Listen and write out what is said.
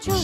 就